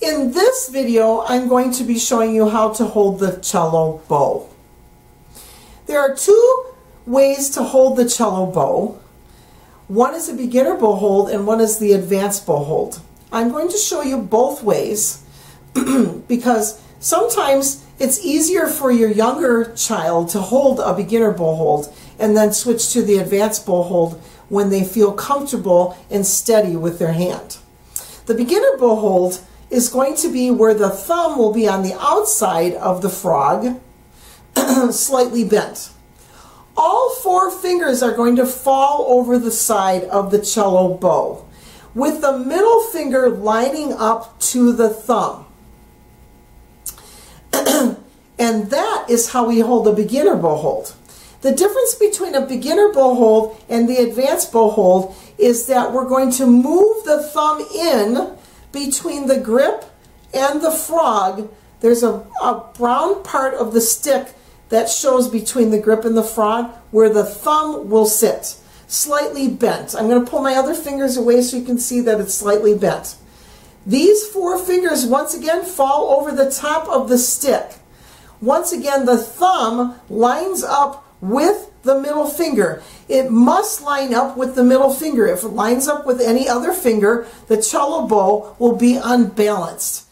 In this video, I'm going to be showing you how to hold the cello bow. There are two ways to hold the cello bow. One is a beginner bow hold and one is the advanced bow hold. I'm going to show you both ways because sometimes it's easier for your younger child to hold a beginner bow hold and then switch to the advanced bow hold when they feel comfortable and steady with their hand. The beginner bow hold is going to be where the thumb will be on the outside of the frog, slightly bent. All four fingers are going to fall over the side of the cello bow, with the middle finger lining up to the thumb. and that is how we hold a beginner bow hold. The difference between a beginner bow hold and the advanced bow hold is that we're going to move the thumb in between the grip and the frog, there's a, a brown part of the stick that shows between the grip and the frog where the thumb will sit, slightly bent. I'm going to pull my other fingers away so you can see that it's slightly bent. These four fingers, once again, fall over the top of the stick. Once again, the thumb lines up with the middle finger. It must line up with the middle finger. If it lines up with any other finger, the cello bow will be unbalanced.